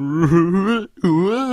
Ooh.